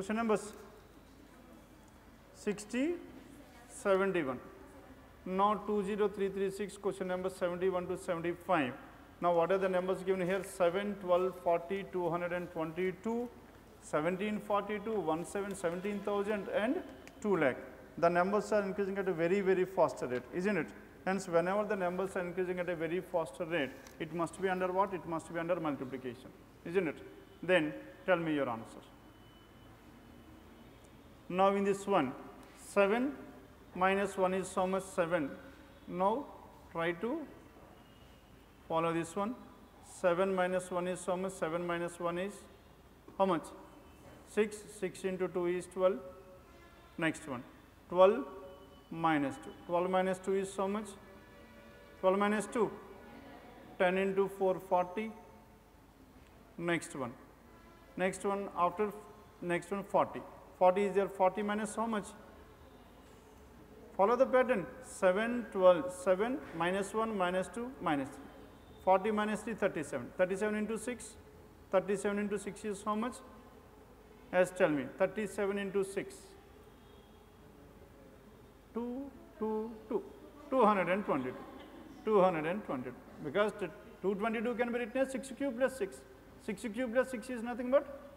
Question number 60, 71. Now 20336, question number 71 to 75. Now what are the numbers given here? 7, 12, 40, 222, 1742, 17, 17,000 and 2 lakh. The numbers are increasing at a very, very faster rate, isn't it? Hence, whenever the numbers are increasing at a very faster rate, it must be under what? It must be under multiplication, isn't it? Then tell me your answer. Now in this one, 7 minus 1 is so much 7. Now try to follow this one. 7 minus 1 is so much, 7 minus 1 is how much? 6, 6 into 2 is 12. Next one, 12 minus 2. 12 minus 2 is so much? 12 minus 2, 10 into 4, 40. Next one, next one after next one 40. 40 is there, 40 minus how much? Follow the pattern, 7, 12, 7 minus 1 minus 2 minus 3. 40 minus 3, 37. 37 into 6, 37 into 6 is how much? As tell me, 37 into 6. 2, 2, 2, 222, 222. Because 222 can be written as 6 cube plus 6. 6 cube plus 6 is nothing but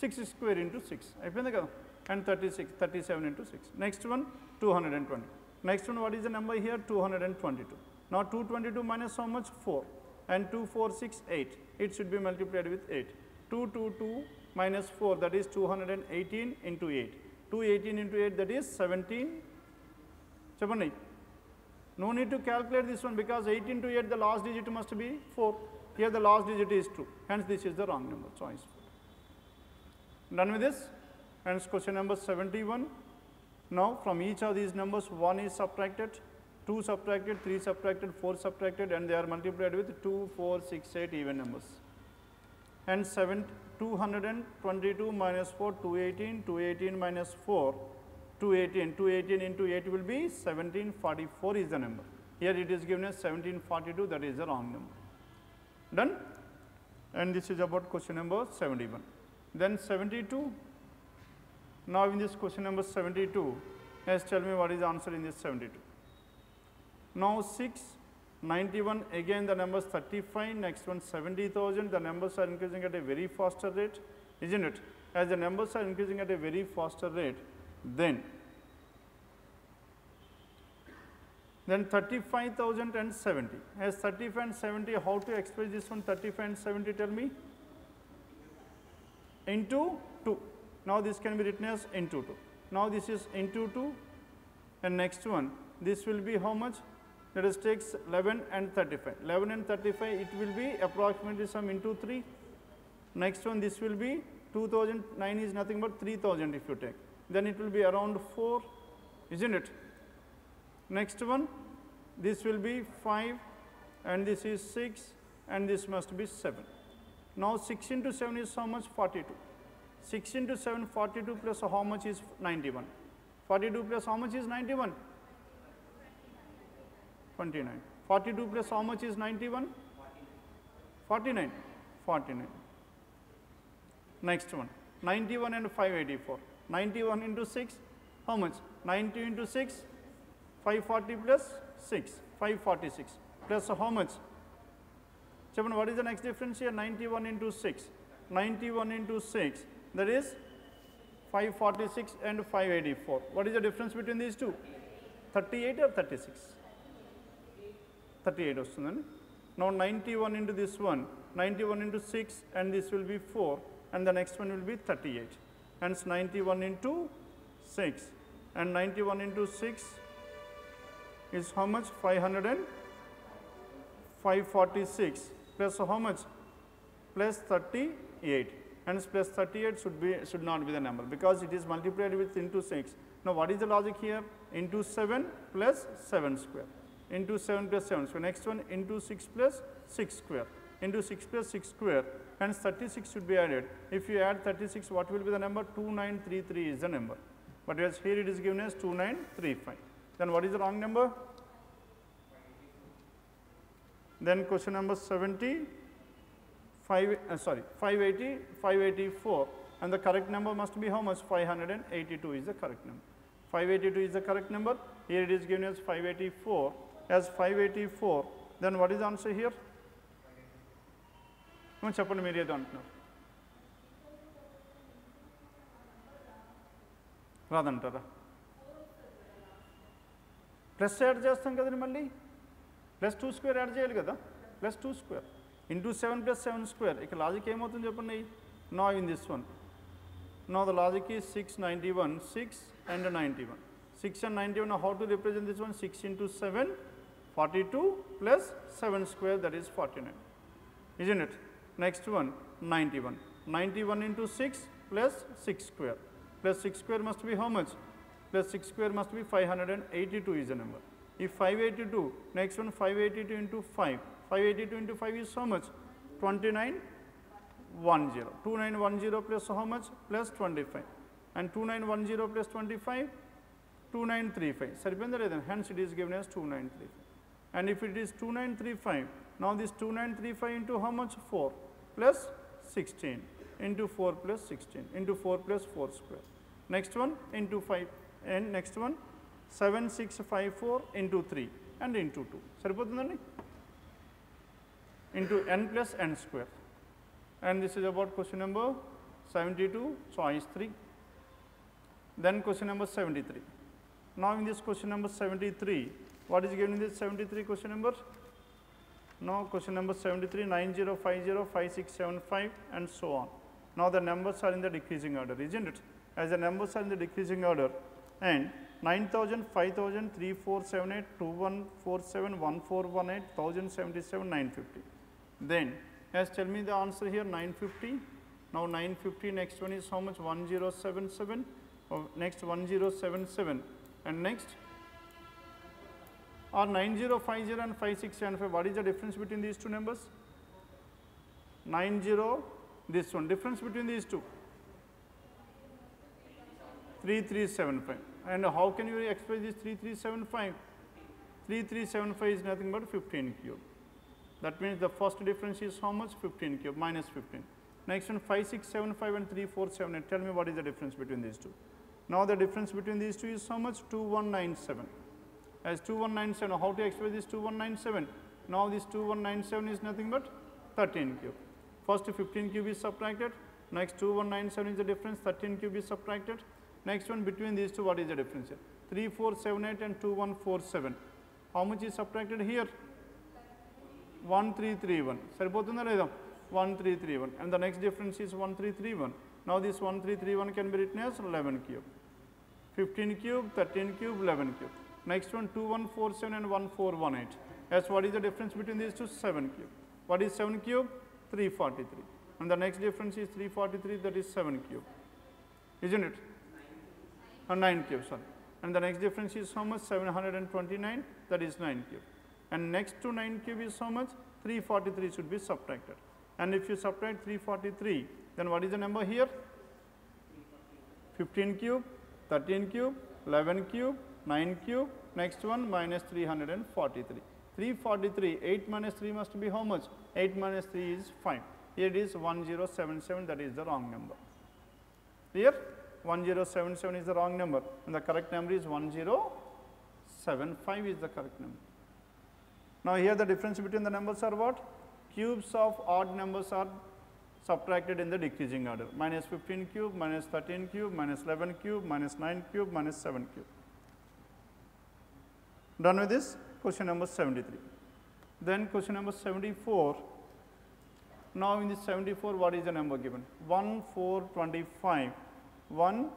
6 square into 6. అయిపోయింది కదా and 36, 37 into 6. Next one 220. Next one what is the number here? 222. Now 222 minus how much? 4 and 2, 4, 6, 8. It should be multiplied with 8. 2, 2, 2 minus 4 that is 218 into 8. 218 into 8 that is 17. చెప్పండి no need to calculate this one because 8 into 8 the last digit must be 4. Here the last digit is 2. Hence this is the wrong number. Choice. Done with this? Hence question number 71. Now from each of these numbers 1 is subtracted, 2 subtracted, 3 subtracted, 4 subtracted and they are multiplied with 2, 4, 6, 8 even numbers. And 7, 222 minus 4, 218, 218 minus 4, 218, 218 into 8 will be 1744 is the number. Here it is given as 1742 that is the wrong number. Done? And this is about question number 71. Then 72. Now in this question number 72, yes, tell me what is the answer in this 72. Now 6, 91, again the numbers 35, next one 70,000, the numbers are increasing at a very faster rate, isn't it? As the numbers are increasing at a very faster rate, then then 35,000 and 70. As 35 and 70, how to express this one 35 and 70, tell me? Into 2. Now this can be written as into 2. Now this is into 2 and next one, this will be how much? Let us take 11 and 35. 11 and 35, it will be approximately some into 3. Next one, this will be 2009 is nothing but 3000 if you take. Then it will be around 4, isn't it? Next one, this will be 5 and this is 6 and this must be 7. Now 6 into 7 is how much? 42. 6 into 7, 42 plus how much is 91? 42 plus how much is 91? 29. 42 plus how much is 91? 49. 49. Next one, 91 and 584. 91 into 6, how much? 90 into 6, 540 plus 6, 546 plus how much? Chairman, what is the next difference here? 91 into 6. 91 into 6, that is 546 and 584. What is the difference between these two? 38 or 36? 38 or something. Now 91 into this one, 91 into 6 and this will be 4 and the next one will be 38. Hence 91 into 6 and 91 into 6 is how much? 500 and 546 plus how much? Plus 38 hence plus 38 should be should not be the number because it is multiplied with into 6 now what is the logic here? Into 7 plus 7 square. Into 7 plus 7 square. Next one into 6 plus 6 square. Into 6 plus 6 square. Hence 36 should be added. If you add 36 what will be the number? 2933 is the number. But as here it is given as 2935 then what is the wrong number then question number 70 5 uh, sorry 580 584 and the correct number must be how much? 582 is the correct number. 582 is the correct number. Here it is given as 584. As 584, then what is the answer here? నువ్వు చెప్పండి మీరు ఏదో అంటున్నారు రాదంటారా plus add చేస్తాం కదండి మళ్ళీ plus two square add చేయాలి కదా plus two square into seven plus seven square ఇక లాజిక్ ఏమవుతుంది చెప్పండి నా ఇన్ దిస్ వన్ నా ద లాజిక్ ఈ six ninety one six and ninety one six and ninety one how to represent this one six into seven forty two plus seven square that is forty nine isn't it? Next one, 91. 91 into 6 plus 6 square. Plus 6 square must be how much? Plus 6 square must be 582 is the number. If 582, next one 582 into 5, 582 into 5 is how much? 2910. 2910 plus how much? Plus 25. And 2910 plus 25, 2935. Saripendra hence it is given as 2935. And if it is 2935, now this 2935 into how much? 4 plus 16 into 4 plus 16 into 4 plus 4 square. Next one into 5 and next one 7654 into 3 and into 2. సరిపోతుందండి into n plus n square. And this is about question number 72, choice 3. Then question number 73. Now in this question number 73, what is given in this 73 question number? Now question number 73, 9050, 5675 and so on. Now the numbers are in the decreasing order, isn't it? As the numbers are in the decreasing order and 9000, 5000, 3478, 2147, 1418, 1077, 950. Then as tell me the answer here 950. Now 950 next one is how much 1077, oh, next 1077 and next or 9050 and 5675, what is the difference between these two numbers? 90, this one, difference between these two? 3375. And how can you express this 3375? 3375 is nothing but 15 cube. That means the first difference is how much? 15 cube, minus 15. Next one, 5675 and 3478. Tell me what is the difference between these two? Now the difference between these two is how much? 2197 as 2197. How to express this 2197? Now this 2197 is nothing but 13 cube. First 15 cube is subtracted, next 2197 is the difference, 13 cube is subtracted. Next one between these two, what is the difference here? 3478 and 2147. How much is subtracted here? 1331. సరిపోతుందా లేదా 1331 and the next difference is 1331. Now this 1331 can be written as 11 cube. 15 cube, 13 cube, 11 cube. Next one 2147 and 1418. As what is the difference between these two? 7 cube. What is 7 cube? 343. And the next difference is 343 that is 7 cube. Isn't it? Uh, 9 cube, sorry. And the next difference is how much? 729 that is 9 cube. And next to 9 cube is how much? 343 should be subtracted. And if you subtract 343, then what is the number here? 15 cube, 13 cube, 11 cube, 9 cube, next one minus 343. 343, 8 minus 3 must be how much? 8 minus 3 is 5. Here it is 1077, that is the wrong number. Here 1077 is the wrong number and the correct number is 1075 is the correct number. Now here the difference between the numbers are what? Cubes of odd numbers are subtracted in the decreasing order. Minus 15 cube, minus 13 cube, minus 11 cube, minus 9 cube, minus 7 cube. Done with this? Question number 73. Then question number 74. Now in this 74, what is the number given? 1, 4, 25. 1,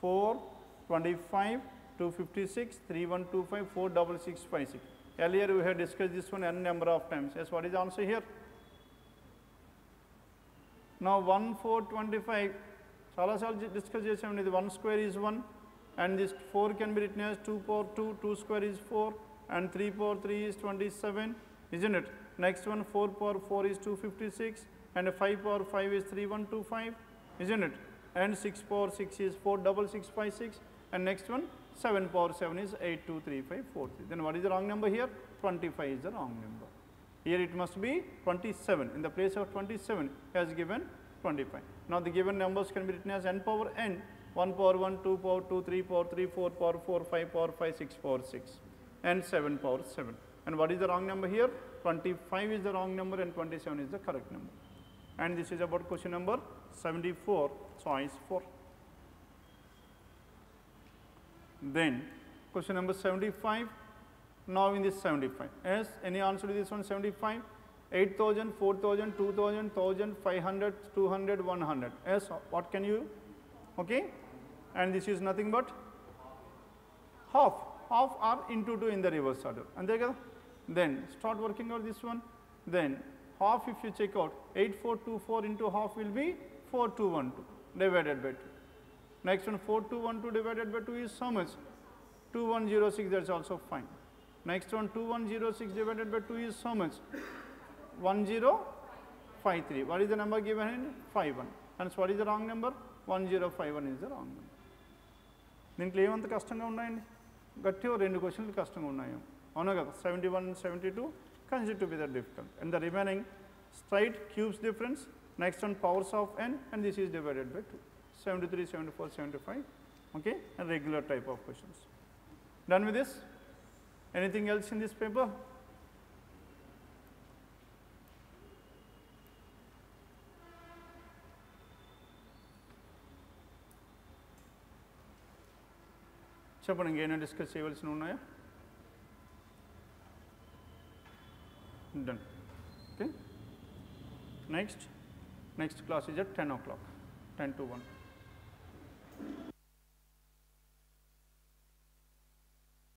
4, 25, 256, 3125, 46656. Earlier we had discussed this one n number of times. Yes, what is the answer here? Now 1, 4, 25, చాలాసార్లు discuss చేసామండి ఇది one square is one and this four can be written as two power two two square is four and three power three is twenty seven isn't it? Next one 4 power 4 is 256 and 5 power 5 is 3125 isn't it? And 6 power 6 is 46656 and next one 7 power 7 is 823543. Then what is the wrong number here? 25 is the wrong number. Here it must be 27. In the place of 27 he has given 25. Now, the given numbers can be written as n power n, 1 power 1, 2 power 2, 3 power 3, 4 power 4, 5 power 5, 6 power 6, and 7 power 7. And what is the wrong number here? 25 is the wrong number and 27 is the correct number. And this is about question number 74, choice 4. Then question number 75, now in this 75. Yes, any answer to this one 75? 8000, 4000, 2000, 1000, 500, 200, 100. Yes, what can you? Okay, and this is nothing but half. Half are into 2 in the reverse order. And there Then start working out this one. Then half if you check out 8424 into half will be 4212 divided by 2. Next one 4212 divided by 2 is how much? 2106 that is also fine. Next one 2106 divided by 2 is how much? 1053. What is the number given in? 51. And so what is the wrong number? 1051 is the wrong number. దీంట్లో ఏమంత కష్టంగా ఉన్నాయండి గట్టిగా రెండు క్వశ్చన్లు కష్టంగా ఉన్నాయో అవునా కదా seventy one seventy two consider to be the difficult and the remaining straight cubes difference next one powers of N and this is divided by two seventy three seventy four seventy five okay and regular type of questions done with this anything else in this paper చెప్పండి ఇంకేమైనా discuss చేయవలసి ఉన్నాయా done okay next Next class is at 10 o'clock, 10 to 1.